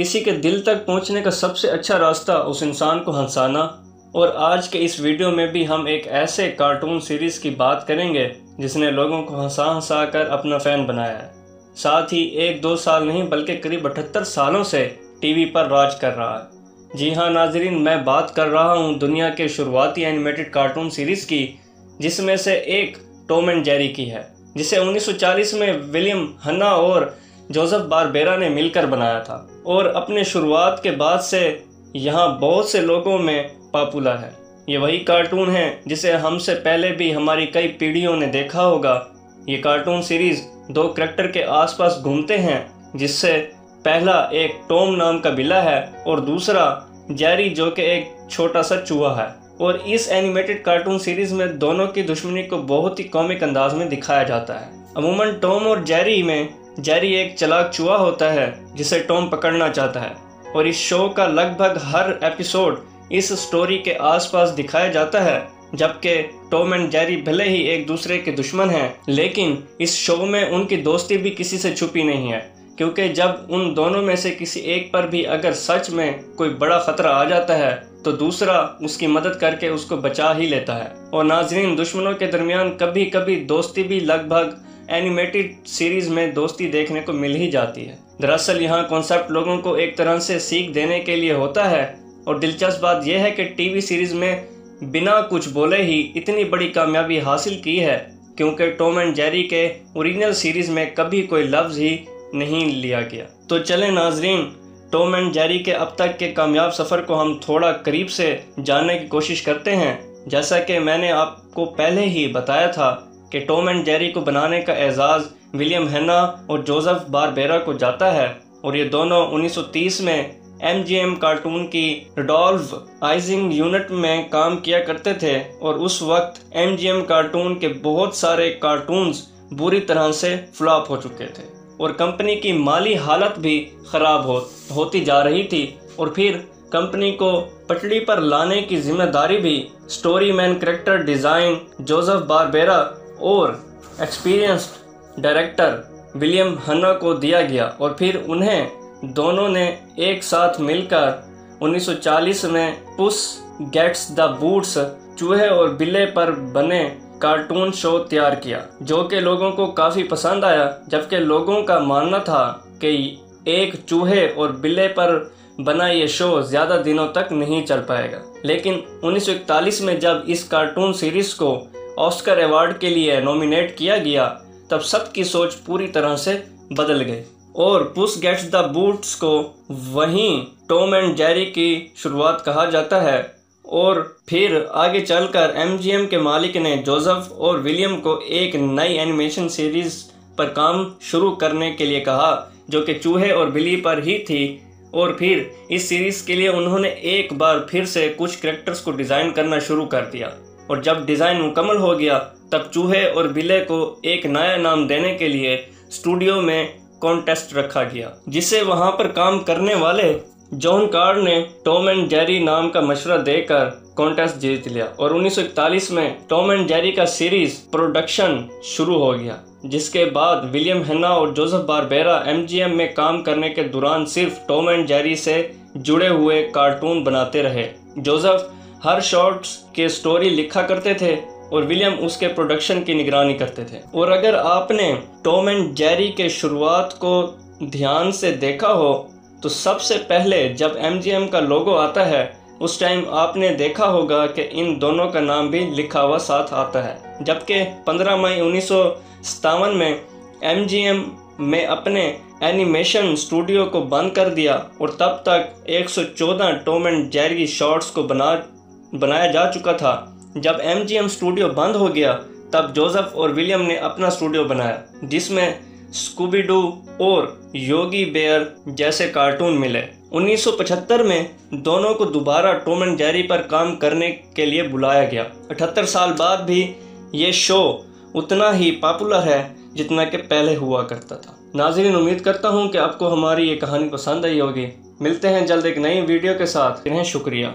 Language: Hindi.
किसी के दिल तक पहुँचने का सबसे अच्छा रास्ता उस इंसान को हंसाना। और आज के इस वीडियो में भी हम एक ऐसे कार्टून सीरीज़ की बात करेंगे, जिसने लोगों को हंसा हंसा कर अपना फ़ैन बनाया है। साथ ही एक दो साल नहीं, बल्कि करीब अठहत्तर सालों से टीवी पर राज कर रहा है। जी हाँ नाजरीन, मैं बात कर रहा हूँ दुनिया के शुरुआती एनिमेटेड कार्टून सीरीज़ की, जिसमें से एक टॉम एंड जेरी की है, जिसे 1940 में विलियम हन्ना और जोसेफ बारबेरा ने मिलकर बनाया था और अपने शुरुआत के बाद से यहाँ बहुत से लोगों में पॉपुलर है। ये वही कार्टून है जिसे हमसे पहले भी हमारी कई पीढ़ियों ने देखा होगा। ये कार्टून सीरीज़ दो करेक्टर के आसपास घूमते हैं, जिससे पहला एक टॉम नाम का बिला है और दूसरा जैरी जो कि एक छोटा सा चूहा है। और इस एनिमेटेड कार्टून सीरीज़ में दोनों की दुश्मनी को बहुत ही कॉमिक अंदाज में दिखाया जाता है। अमूमन टॉम और जेरी में जेरी एक चलाक चूहा होता है, जिसे टॉम पकड़ना चाहता है, और इस शो का लगभग हर एपिसोड इस स्टोरी के आसपास दिखाया जाता है, जबकि टॉम एंड जेरी भले ही एक दूसरे के दुश्मन हैं, लेकिन इस शो में उनकी दोस्ती भी किसी से छुपी नहीं है, क्योंकि जब उन दोनों में से किसी एक पर भी अगर सच में कोई बड़ा खतरा आ जाता है तो दूसरा उसकी मदद करके उसको बचा ही लेता है। और नाजरीन, दुश्मनों के दरमियान कभी कभी दोस्ती भी लगभग एनिमेटेड सीरीज़ में दोस्ती देखने को मिल ही जाती है। दरअसल यहाँ कॉन्सेप्ट लोगों को एक तरह से सीख देने के लिए होता है और दिलचस्प बात यह है कि टीवी सीरीज़ में बिना कुछ बोले ही इतनी बड़ी कामयाबी हासिल की है, क्योंकि टॉम एंड जेरी के ओरिजिनल सीरीज़ में कभी कोई लफ्ज ही नहीं लिया गया। तो चले नाजरीन टॉम एंड जेरी के अब तक के कामयाब सफ़र को हम थोड़ा करीब से जानने की कोशिश करते हैं। जैसा कि मैंने आपको पहले ही बताया था कि टॉम एंड जेरी को बनाने का एजाज़ विलियम हैना और जोसेफ बारबेरा को जाता है और ये दोनों 1930 में एमजीएम कार्टून की रडोल्व आइजिंग यूनिट में काम किया करते थे और उस वक्त एमजीएम कार्टून के बहुत सारे कार्टून्स बुरी तरह से फ्लॉप हो चुके थे और कंपनी की माली हालत भी खराब हो, होती जा रही थी और फिर कंपनी को पटड़ी पर लाने की ज़िम्मेदारी भी story man character design Joseph Barbera और एक्सपीरियंस्ड डायरेक्टर विलियम हन्ना को दिया गया और फिर उन्हें दोनों ने एक साथ मिलकर 1940 में पुस गेट्स द बूट्स चूहे और बिल्ले पर बने कार्टून शो तैयार किया, जो कि लोगों को काफ़ी पसंद आया, जबकि लोगों का मानना था कि एक चूहे और बिल्ले पर बना ये शो ज़्यादा दिनों तक नहीं चल पाएगा। लेकिन 1941 में जब इस कार्टून सीरीज़ को ऑस्कर अवार्ड के लिए नॉमिनेट किया गया, तब सबकी सोच पूरी तरह से बदल गई। और पुस गेट्स द बूट्स को वहीं टॉम एंड जेरी की शुरुआत कहा जाता है। और फिर आगे चलकर एमजीएम के मालिक ने जोसेफ और विलियम को एक नई एनिमेशन सीरीज़ पर काम शुरू करने के लिए कहा, जो कि चूहे और बिल्ली पर ही थी। और फिर इस सीरीज़ के लिए उन्होंने एक बार फिर से कुछ करेक्टर्स को डिज़ाइन करना शुरू कर दिया। और जब डिज़ाइन मुकम्मल हो गया, तब चूहे और बिल्ले को एक नया नाम देने के लिए स्टूडियो में कॉन्टेस्ट रखा गया, जिसे वहाँ पर काम करने वाले जॉन कार्ड ने टॉम एंड जेरी नाम का मशवरा देकर कॉन्टेस्ट जीत लिया और 1941 में टॉम एंड जेरी का सीरीज़ प्रोडक्शन शुरू हो गया, जिसके बाद विलियम हेना और जोसेफ बारबेरा एमजीएम में काम करने के दौरान सिर्फ़ टॉम एंड जेरी से जुड़े हुए कार्टून बनाते रहे। जोसेफ हर शॉर्ट्स के स्टोरी लिखा करते थे और विलियम उसके प्रोडक्शन की निगरानी करते थे। और अगर आपने टॉम एंड जेरी के शुरुआत को ध्यान से देखा हो तो सबसे पहले जब एमजीएम का लोगो आता है, उस टाइम आपने देखा होगा कि इन दोनों का नाम भी लिखा हुआ साथ आता है। जबकि 15 मई उन्नीस सौ सतावन में एम जी एम में अपने एनिमेशन स्टूडियो को बंद कर दिया और तब तक 114 टॉम एंड जेरी शॉर्ट्स को बना बनाया जा चुका था। जब एमजीएम स्टूडियो बंद हो गया, तब जोसेफ और विलियम ने अपना स्टूडियो बनाया, जिसमें स्कूबीडू और योगी बेयर जैसे कार्टून मिले। 1975 में दोनों को दोबारा टॉम एंड जेरी पर काम करने के लिए बुलाया गया। 78 साल बाद भी ये शो उतना ही पॉपुलर है, जितना कि पहले हुआ करता था। नाजरीन, उम्मीद करता हूँ कि आपको हमारी ये कहानी पसंद आई होगी। मिलते हैं जल्द एक नई वीडियो के साथ। इन्हें शुक्रिया।